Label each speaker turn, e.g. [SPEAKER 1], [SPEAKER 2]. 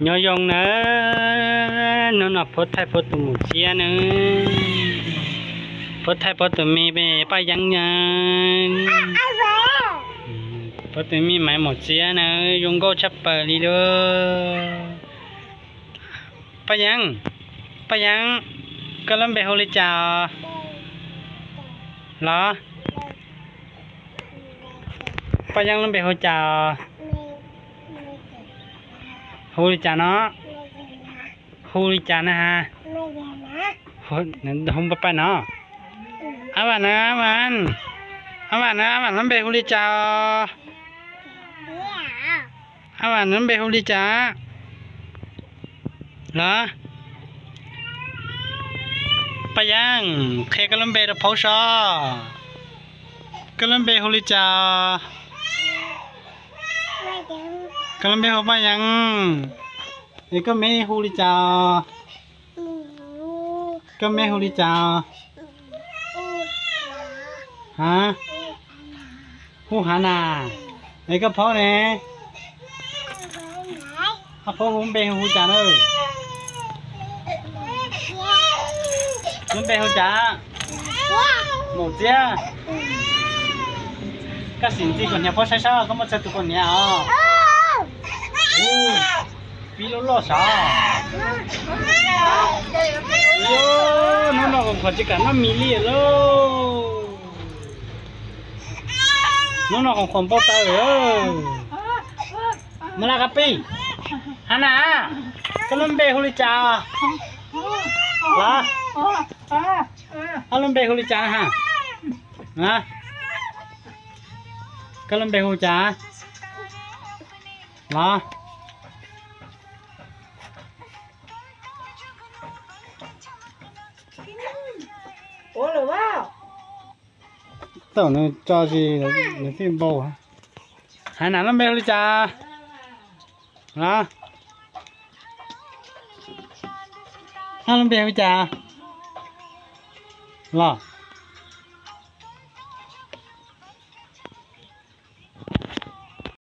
[SPEAKER 1] nhớ dùng nè nó nó phốt thay phốt tụi một chia nè phốt thay phốt tụi mi về bay dăng nhân phốt tụi mi mãi một chia nè dùng go chấp bờ đi đó bay dăng bay dăng có lắm bé hồ lý chào. Lo bay dăng lắm bé hồ chào. ฮูริจ่าเนาะฮูริจ่านะฮะฮูนั่นหงไปไปเนาะอาวันนะอาวันอาวันนะอาวันลงไปฮูริจ่าอาวันลงไปฮูริจ่าเหรอป้ายังเคกลงไปเดพอชอกลงไปฮูริจ่า กำลังไปหาป้ายังนี่ก็ไม่ฮูลิจาก็ไม่ฮูลิจาฮะฮูหานานี่ก็พราะเนี่ย
[SPEAKER 2] เ
[SPEAKER 1] อาพราะผมไปฮูจาเนอะมันไปฮูจาหมดเจ้าก็สิ่งที่คนเนี่ยพ่อใช้ชอบก็มาเจอตัวคนเนี่ยอ๋อ พี่ล้อล้อสาโย่น้องๆของขวัญจะกันน้ำมีเลี่ยล้อน้องๆของขวัญป้าตาเออมาละกับพี่ฮันน่าก็ลุ่มเบหุลิจ้าล่ะอารมณ์เบหุลิจ้าฮะนะก็ลุ่มเบหุจ้าล่ะ
[SPEAKER 3] 我了哇！
[SPEAKER 1] tao nó cho gì nó nó phim bầu hả hai nắng lắm bèo đi cha hả hai lắm bèo đi cha lo